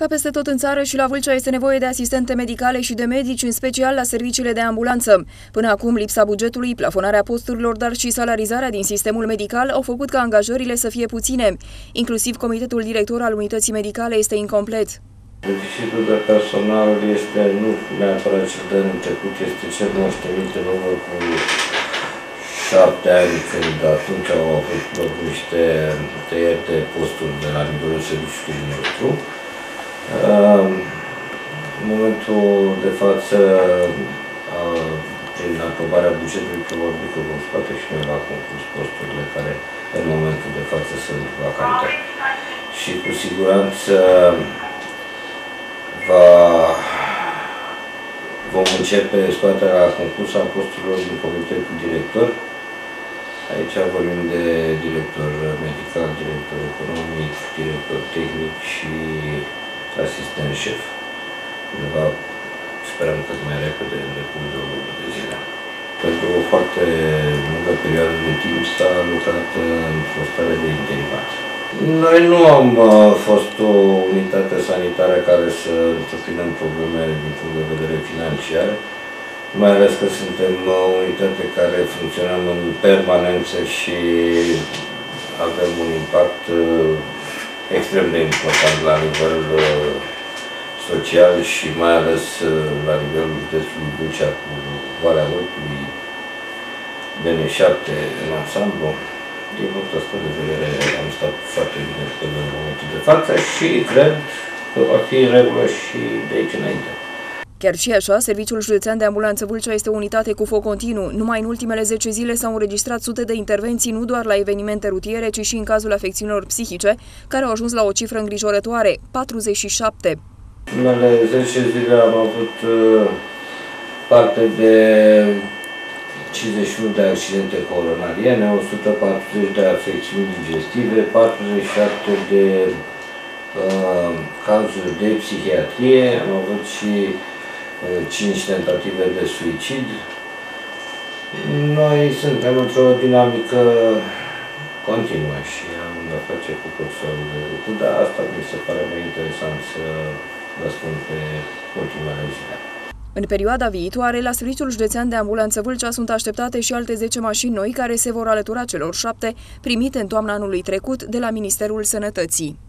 Ca peste tot în țară și la Vâlcea este nevoie de asistente medicale și de medici, în special la serviciile de ambulanță. Până acum, lipsa bugetului, plafonarea posturilor, dar și salarizarea din sistemul medical au făcut ca angajările să fie puține. Inclusiv comitetul director al unității medicale este incomplet. Deficitul de personal este nu neapărat cel de anul trecut, este cel moștenit în urmă cu șapte ani, când atunci au avut loc niște tăieri de posturi de la nivelul serviciului nostru. În momentul de față, prin aprobarea bugetului, probabil că vom scoate și noi la concurs posturile care în momentul de față sunt vacante. Și cu siguranță va, vom începe scoaterea la concurs a posturilor din comitetul director. Aici vorbim de director medical, director economic, director tehnic și asistent șef. Undeva sperăm cât mai repede, în decurs de o lună de zile. Pentru o foarte lungă perioadă de timp s-a lucrat într-o stare de interimat. Noi nu am uh, fost o unitate sanitară care să întâmpinăm probleme din punct de vedere financiar, mai ales că suntem o unitate care funcționăm în permanență și avem un impact uh, extrem de important la nivel uh, social și mai ales uh, la nivelul județului Bucea cu Valea Vâltului, DN7 în ansamblu. Din punctul ăsta de vedere am stat foarte bine până în momentul de față și cred că va fi în regulă și de aici înainte. Chiar și așa, Serviciul Județean de Ambulanță Vâlcea este o unitate cu foc continuu. Numai în ultimele 10 zile s-au înregistrat sute de intervenții nu doar la evenimente rutiere, ci și în cazul afecțiunilor psihice, care au ajuns la o cifră îngrijorătoare, 47. În ultimele 10 zile am avut uh, parte de 51 de accidente coronariene, 140 de afecțiuni digestive, 47 de uh, cazuri de psihiatrie, am avut și 5 tentative de suicid. Noi suntem într-o dinamică continuă și am de face cu tot felul de lucruri, dar asta mi se pare mai interesant să vă spun pe ultimele zile. În perioada viitoare, la Serviciul Județean de Ambulanță Vâlcea sunt așteptate și alte 10 mașini noi care se vor alătura celor șapte primite în toamna anului trecut de la Ministerul Sănătății.